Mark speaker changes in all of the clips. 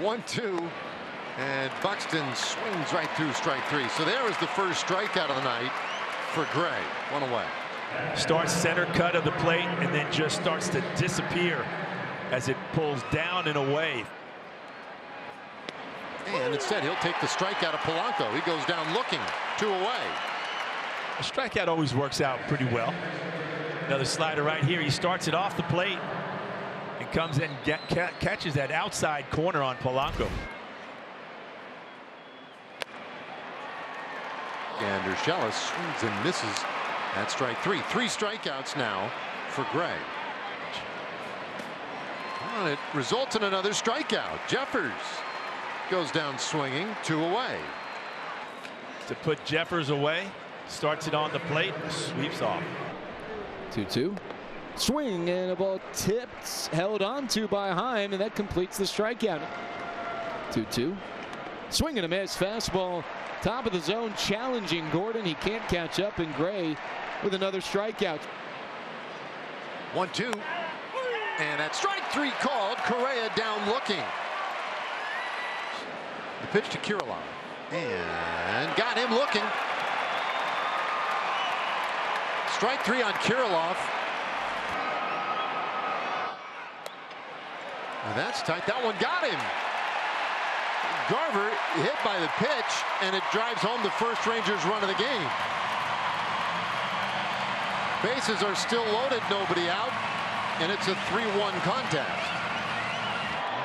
Speaker 1: One, two. And Buxton swings right through strike three. So there is the first strikeout of the night for Gray. One away.
Speaker 2: Starts center cut of the plate and then just starts to disappear as it pulls down and away.
Speaker 1: And instead, he'll take the strikeout of Polanco. He goes down looking. Two away.
Speaker 2: A strikeout always works out pretty well. Another slider right here. He starts it off the plate and comes in and get, ca catches that outside corner on Polanco.
Speaker 1: And Urshela swings and misses at strike three. Three strikeouts now for Gray. Well, it results in another strikeout. Jeffers goes down swinging, two away.
Speaker 2: To put Jeffers away, starts it on the plate, sweeps off.
Speaker 3: 2 2. Swing and a ball tipped, held on to by Heim, and that completes the strikeout. 2 2. Swing and a miss. Fastball, top of the zone, challenging Gordon. He can't catch up, and Gray with another strikeout.
Speaker 1: 1 2. And at strike three called, Correa down looking. The pitch to Kirilloff. And got him looking. Strike three on Kirilloff. That's tight. That one got him. Garver hit by the pitch, and it drives home the first Rangers run of the game. Bases are still loaded, nobody out, and it's a 3-1 contest.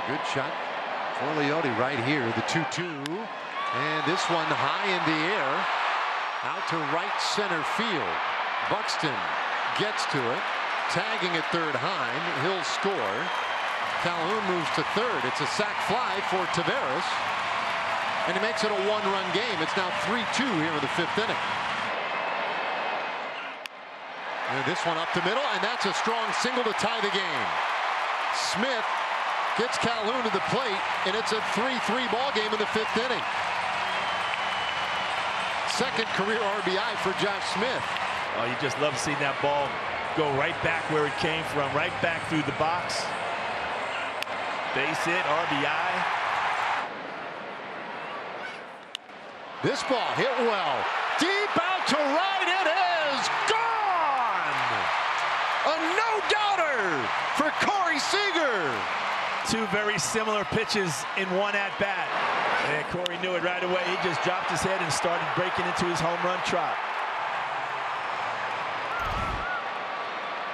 Speaker 1: Good shot for Leody right here, the 2-2. And this one high in the air, out to right center field. Buxton gets to it, tagging at third Heim. He'll score. Calhoun moves to third. It's a sac fly for Taveras. And he makes it a one-run game. It's now 3-2 here in the fifth inning. And this one up the middle, and that's a strong single to tie the game. Smith gets Calhoun to the plate, and it's a 3-3 ball game in the fifth inning. Second career RBI for Josh Smith.
Speaker 2: Oh, you just love seeing that ball go right back where it came from, right back through the box. Base hit, RBI.
Speaker 1: This ball hit well. Deep out to right, it is gone! A no-doubter for Corey Seager.
Speaker 2: Two very similar pitches in one at-bat. And Corey knew it right away. He just dropped his head and started breaking into his home run trot.